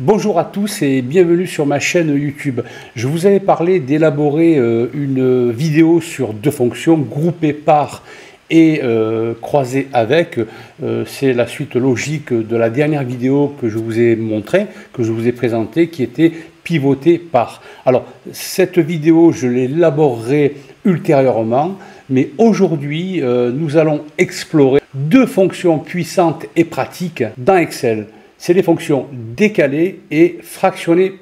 Bonjour à tous et bienvenue sur ma chaîne YouTube. Je vous avais parlé d'élaborer euh, une vidéo sur deux fonctions groupées par et euh, croisées avec. Euh, c'est la suite logique de la dernière vidéo que je vous ai montrée, que je vous ai présentée, qui était pivotée par. Alors, cette vidéo, je l'élaborerai ultérieurement, mais aujourd'hui, nous allons explorer deux fonctions puissantes et pratiques dans Excel c'est les fonctions décalées et fractionnées.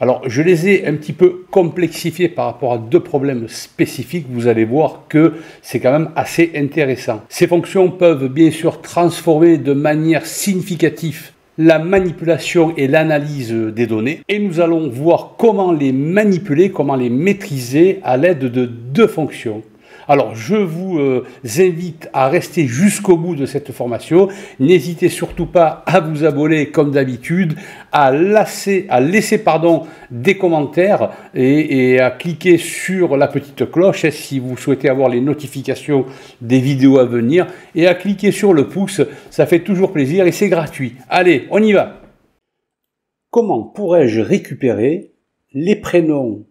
Alors, je les ai un petit peu complexifiées par rapport à deux problèmes spécifiques. Vous allez voir que c'est quand même assez intéressant. Ces fonctions peuvent bien sûr transformer de manière significative la manipulation et l'analyse des données. Et nous allons voir comment les manipuler, comment les maîtriser à l'aide de deux fonctions. Alors, je vous euh, invite à rester jusqu'au bout de cette formation. N'hésitez surtout pas à vous abonner comme d'habitude, à, laisser pardon, des commentaires et, à cliquer sur la petite cloche si vous souhaitez avoir les notifications des vidéos à venir et à cliquer sur le pouce. Ça fait toujours plaisir et c'est gratuit. Allez, on y va. Comment pourrais-je récupérer les prénoms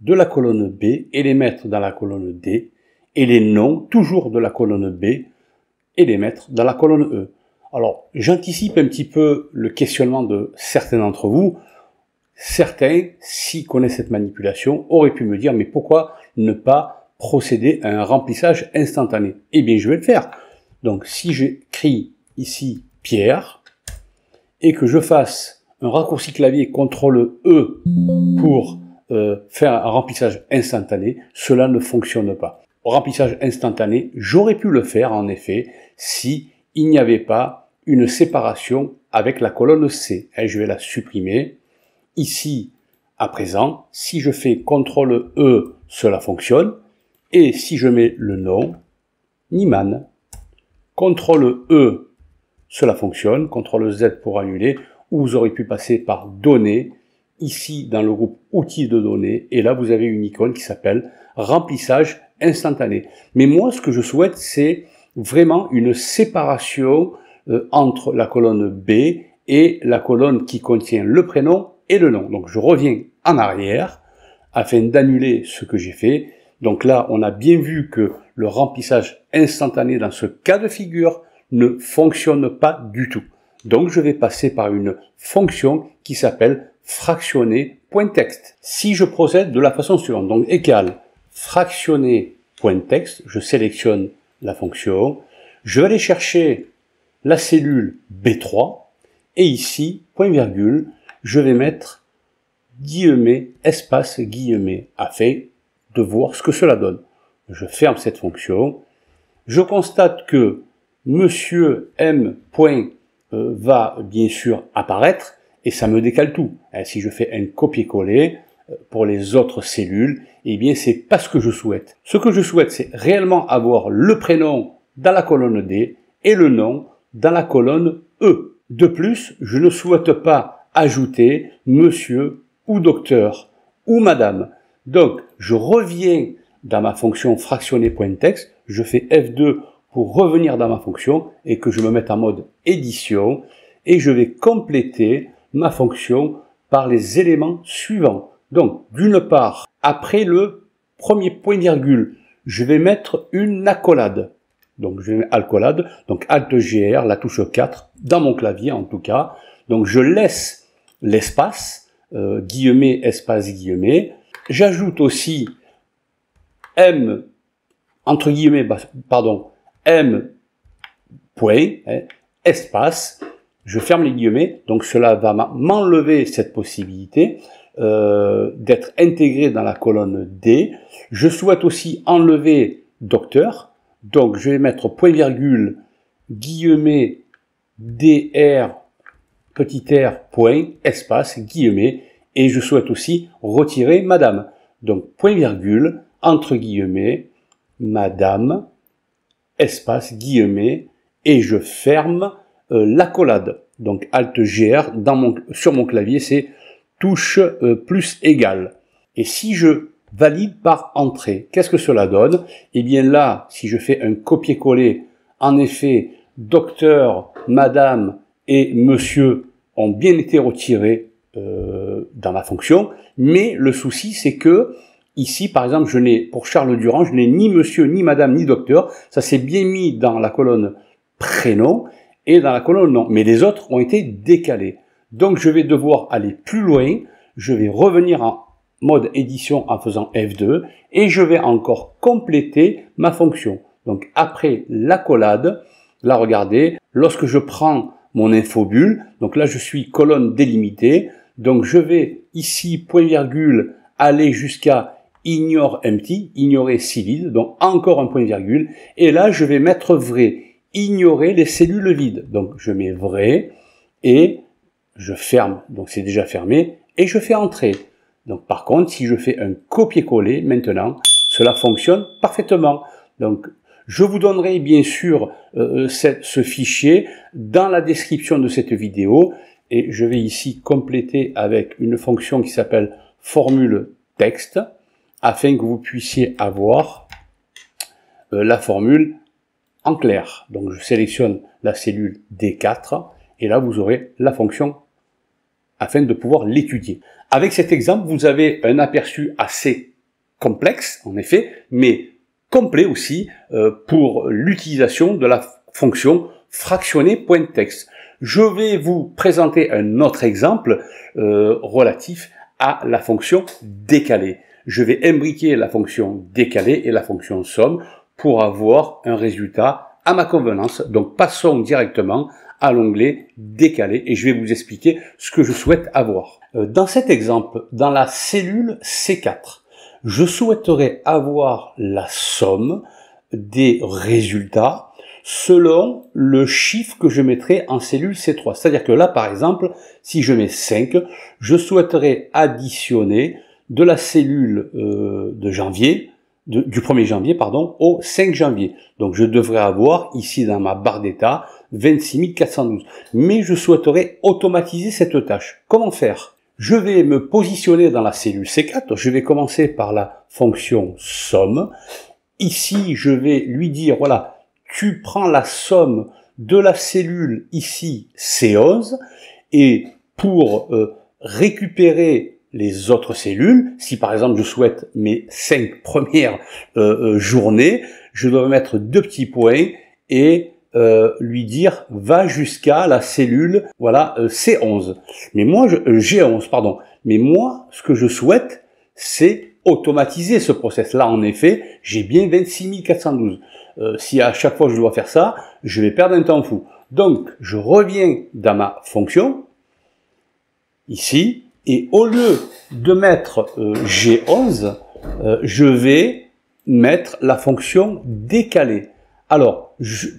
de la colonne B et les mettre dans la colonne D? Et les noms toujours de la colonne B et les mettre dans la colonne E. Alors, j'anticipe un petit peu le questionnement de certains d'entre vous. Certains, s'ils connaissent cette manipulation, auraient pu me dire, mais pourquoi ne pas procéder à un remplissage instantané? Eh bien, je vais le faire. Donc, si j'écris ici Pierre, et que je fasse un raccourci clavier CTRL E pour euh, faire un remplissage instantané, cela ne fonctionne pas remplissage instantané, j'aurais pu le faire en effet si il n'y avait pas une séparation avec la colonne C. Je vais la supprimer. Ici, à présent, si je fais CTRL E, cela fonctionne. Et si je mets le nom, Niman, CTRL E, cela fonctionne. CTRL Z pour annuler. Ou vous aurez pu passer par Données, ici dans le groupe Outils de données. Et là, vous avez une icône qui s'appelle Remplissage instantané. Mais moi, ce que je souhaite, c'est vraiment une séparation euh, entre la colonne B et la colonne qui contient le prénom et le nom. Donc je reviens en arrière afin d'annuler ce que j'ai fait. Donc là, on a bien vu que le remplissage instantané dans ce cas de figure ne fonctionne pas du tout. Donc je vais passer par une fonction qui s'appelle fractionner point texte. Si je procède de la façon suivante, donc égal fractionner point texte, je sélectionne la fonction, je vais aller chercher la cellule B3, et ici, point virgule, je vais mettre guillemets, espace guillemets, afin de voir ce que cela donne. Je ferme cette fonction. Je constate que monsieur M. Point, euh, va bien sûr apparaître, et ça me décale tout. Hein, si je fais un copier-coller, pour les autres cellules, eh bien c'est pas ce que je souhaite. Ce que je souhaite, c'est réellement avoir le prénom dans la colonne D et le nom dans la colonne E. De plus, je ne souhaite pas ajouter monsieur ou docteur ou madame. Donc, je reviens dans ma fonction fractionner.texte, je fais F2 pour revenir dans ma fonction et que je me mette en mode édition et je vais compléter ma fonction par les éléments suivants. Donc, d'une part, après le premier point virgule, je vais mettre une accolade. Donc, je vais mettre accolade, donc Alt-GR, la touche 4, dans mon clavier en tout cas. Donc, je laisse l'espace, euh, guillemets, espace, guillemets. J'ajoute aussi M, entre guillemets, pardon, M, point, hein, espace. Je ferme les guillemets, donc cela va m'enlever cette possibilité. Euh, d'être intégré dans la colonne D. Je souhaite aussi enlever docteur. Donc je vais mettre point virgule, guillemet, dr, petit r, point, espace, guillemet. Et je souhaite aussi retirer madame. Donc point virgule, entre guillemets, madame, espace, guillemet, et je ferme euh, l'accolade. Donc Alt GR sur mon clavier, c'est touche euh, plus égale. Et si je valide par entrée, qu'est-ce que cela donne? Eh bien là, si je fais un copier-coller, en effet, docteur, madame et monsieur ont bien été retirés euh, dans ma fonction, mais le souci c'est que ici, par exemple, je n'ai pour Charles Durand, je n'ai ni monsieur, ni madame, ni docteur. Ça s'est bien mis dans la colonne prénom et dans la colonne nom, mais les autres ont été décalés. Donc je vais devoir aller plus loin, je vais revenir en mode édition en faisant F2 et je vais encore compléter ma fonction. Donc après l'accolade, là regardez, lorsque je prends mon infobulle, donc là je suis colonne délimitée, donc je vais ici point virgule aller jusqu'à ignore empty, ignorer civil, donc encore un point virgule, et là je vais mettre vrai, ignorer les cellules vides. Donc je mets vrai et je ferme, donc c'est déjà fermé, et je fais entrer. Donc par contre, si je fais un copier-coller maintenant, cela fonctionne parfaitement. Donc je vous donnerai bien sûr euh, ce fichier dans la description de cette vidéo et je vais ici compléter avec une fonction qui s'appelle formule texte afin que vous puissiez avoir euh, la formule en clair. Donc je sélectionne la cellule D4 et là vous aurez la fonction afin de pouvoir l'étudier. Avec cet exemple, vous avez un aperçu assez complexe, en effet, mais complet aussi euh, pour l'utilisation de la fonction fractionner.text. Je vais vous présenter un autre exemple euh, relatif à la fonction décalée. Je vais imbriquer la fonction décalée et la fonction somme pour avoir un résultat à ma convenance. Donc passons directement à l'onglet décalé et je vais vous expliquer ce que je souhaite avoir. Euh, dans cet exemple, dans la cellule C4, je souhaiterais avoir la somme des résultats selon le chiffre que je mettrai en cellule C3. C'est-à-dire que là, par exemple, si je mets 5, je souhaiterais additionner de la cellule euh, de janvier, du 1er janvier, pardon, au 5 janvier. Donc je devrais avoir ici dans ma barre d'état 26 412. Mais je souhaiterais automatiser cette tâche. Comment faire? Je vais me positionner dans la cellule C4. Je vais commencer par la fonction somme. Ici, je vais lui dire, voilà, tu prends la somme de la cellule ici C11 et pour euh, récupérer les autres cellules, si par exemple je souhaite mes cinq premières euh, euh, journées, je dois mettre deux petits points et lui dire va jusqu'à la cellule voilà C11. Mais moi je, G11 pardon. Mais moi ce que je souhaite c'est automatiser ce process là en effet, j'ai bien 26 412. Euh, si à chaque fois je dois faire ça, je vais perdre un temps fou. Donc, je reviens dans ma fonction, ici, et au lieu de mettre euh, G11, euh, je vais mettre la fonction décalée. Alors,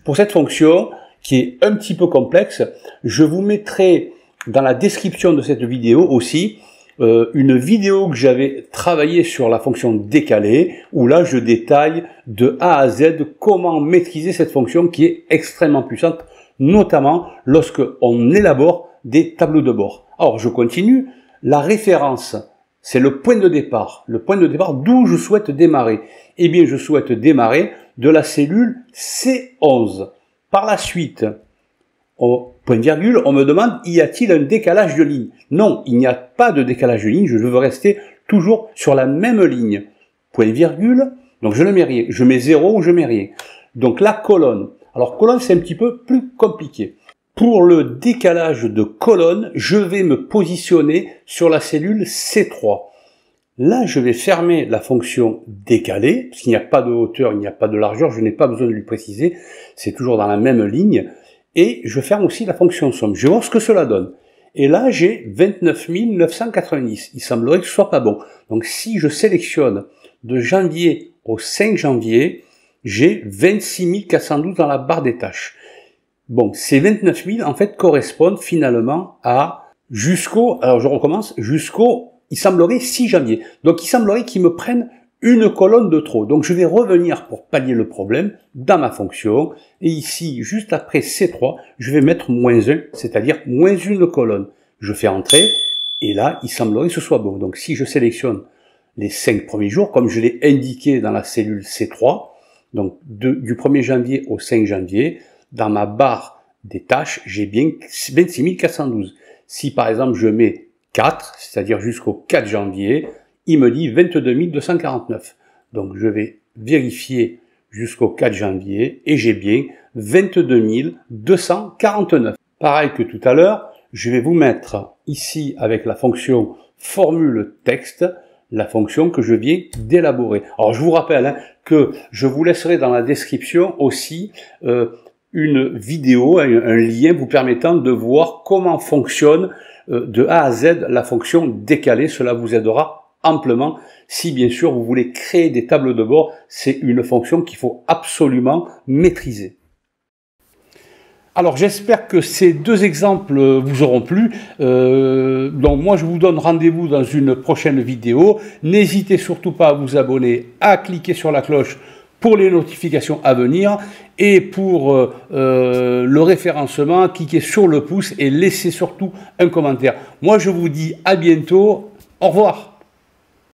pour cette fonction, qui est un petit peu complexe, je vous mettrai dans la description de cette vidéo aussi euh, une vidéo que j'avais travaillé sur la fonction décalée, où là je détaille de A à Z comment maîtriser cette fonction qui est extrêmement puissante, notamment lorsque on élabore des tableaux de bord. Alors je continue, la référence, c'est le point de départ, le point de départ d'où je souhaite démarrer. Eh bien je souhaite démarrer de la cellule C11. Par la suite, au point virgule, on me demande y a-t-il un décalage de ligne? Non, il n'y a pas de décalage de ligne, je veux rester toujours sur la même ligne. Point virgule, donc je ne mets rien, je mets zéro ou je mets rien. Donc la colonne. Alors colonne c'est un petit peu plus compliqué. Pour le décalage de colonne, je vais me positionner sur la cellule C3. Là, je vais fermer la fonction décalée, parce qu'il n'y a pas de hauteur, il n'y a pas de largeur, je n'ai pas besoin de lui préciser, c'est toujours dans la même ligne et je ferme aussi la fonction somme. Je vois ce que cela donne. Et là, j'ai 29 990. Il semblerait que ce soit pas bon. Donc, si je sélectionne de janvier au 5 janvier, j'ai 26 412 dans la barre des tâches. Bon, ces 29 000, en fait, correspondent finalement à jusqu'au, alors je recommence, jusqu'au, il semblerait 6 janvier. Donc, il semblerait qu'ils me prennent une colonne de trop. Donc je vais revenir pour pallier le problème dans ma fonction. Et ici, juste après C3, je vais mettre moins 1, c'est-à-dire moins une colonne. Je fais entrer, et là, il semblerait que ce soit bon. Donc si je sélectionne les 5 premiers jours, comme je l'ai indiqué dans la cellule C3, donc du 1er janvier au 5 janvier, dans ma barre des tâches, j'ai bien 26 412. Si par exemple je mets 4, c'est-à-dire jusqu'au 4 janvier, il me dit 22 249. Donc je vais vérifier jusqu'au 4 janvier et j'ai bien 22 249. Pareil que tout à l'heure, je vais vous mettre ici avec la fonction formule texte la fonction que je viens d'élaborer. Alors je vous rappelle hein, que je vous laisserai dans la description aussi euh, une vidéo, un, lien vous permettant de voir comment fonctionne euh, de A à Z la fonction décalée. Cela vous aidera amplement si bien sûr vous voulez créer des tables de bord. C'est une fonction qu'il faut absolument maîtriser. Alors j'espère que ces deux exemples vous auront plu. Euh, donc moi je vous donne rendez-vous dans une prochaine vidéo. N'hésitez surtout pas à vous abonner, à cliquer sur la cloche pour les notifications à venir et pour euh, euh, le référencement, cliquez sur le pouce et laissez surtout un commentaire. Moi je vous dis à bientôt. Au revoir.